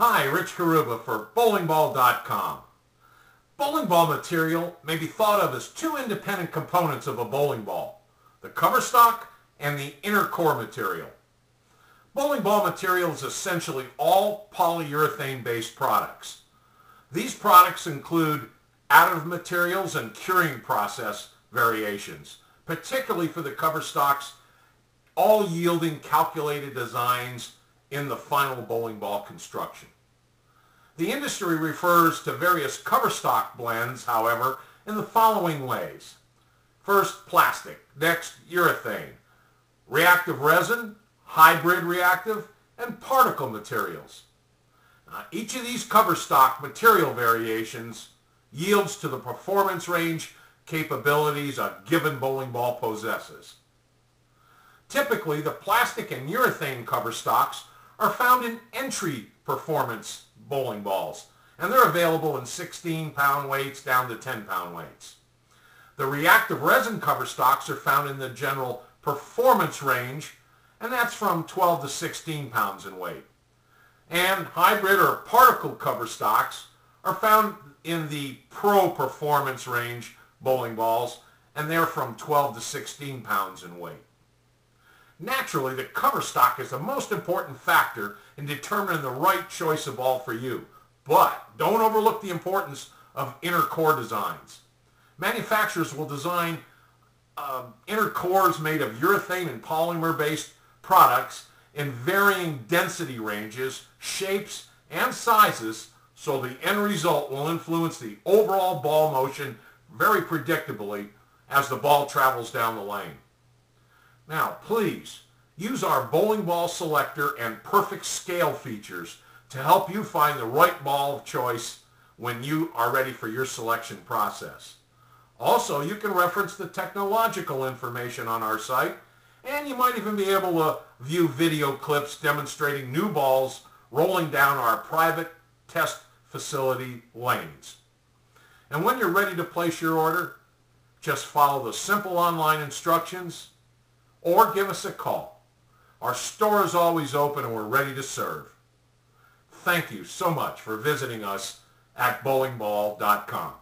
Hi, Rich Carrubba for bowlingball.com. Bowling ball material may be thought of as two independent components of a bowling ball, the cover stock and the inner core material. Bowling ball material is essentially all polyurethane-based products. These products include additive materials and curing process variations, particularly for the cover stocks, all yielding calculated designs in the final bowling ball construction. The industry refers to various cover stock blends, however, in the following ways. First, plastic. Next, urethane. Reactive resin, hybrid reactive, and particle materials. Now, each of these cover stock material variations yields to the performance range capabilities a given bowling ball possesses. Typically, the plastic and urethane cover stocks are found in entry performance bowling balls, and they're available in 16 pound weights down to 10 pound weights. The reactive resin cover stocks are found in the general performance range, and that's from 12 to 16 pounds in weight. And hybrid or particle cover stocks are found in the pro performance range bowling balls, and they're from 12 to 16 pounds in weight. Naturally, the cover stock is the most important factor in determining the right choice of ball for you. But don't overlook the importance of inner core designs. Manufacturers will design uh, inner cores made of urethane and polymer-based products in varying density ranges, shapes, and sizes so the end result will influence the overall ball motion very predictably as the ball travels down the lane. Now, please, use our bowling ball selector and perfect scale features to help you find the right ball of choice when you are ready for your selection process. Also, you can reference the technological information on our site, and you might even be able to view video clips demonstrating new balls rolling down our private test facility lanes. And when you're ready to place your order, just follow the simple online instructions or give us a call. Our store is always open and we're ready to serve. Thank you so much for visiting us at bowlingball.com.